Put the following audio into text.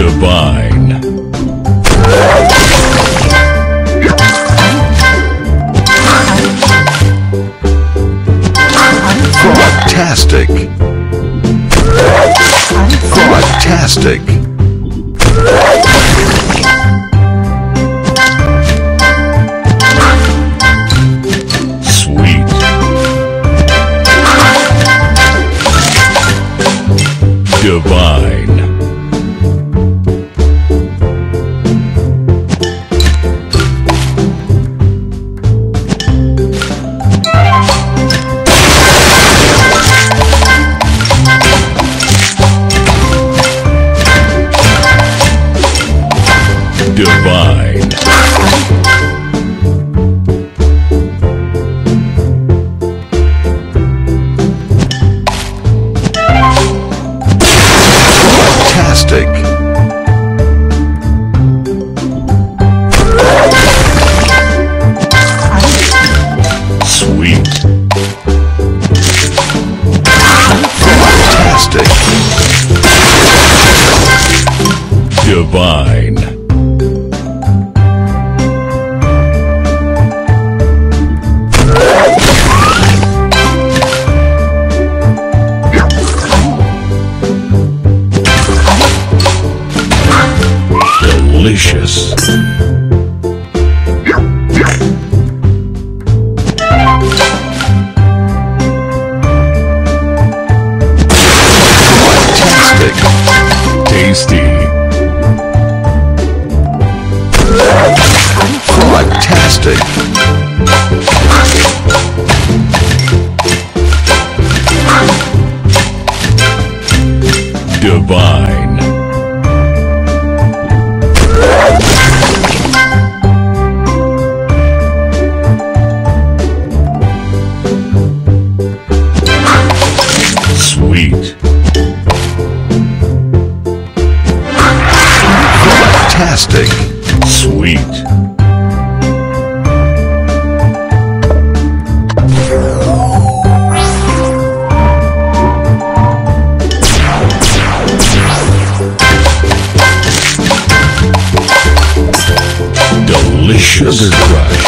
Divine. Fantastic. Fantastic. Divine. Fantastic. Sweet. Fantastic. Divine. Delicious. Fantastic. Tasty. Fantastic. Fantastic. Sweet. Delicious. Sugar.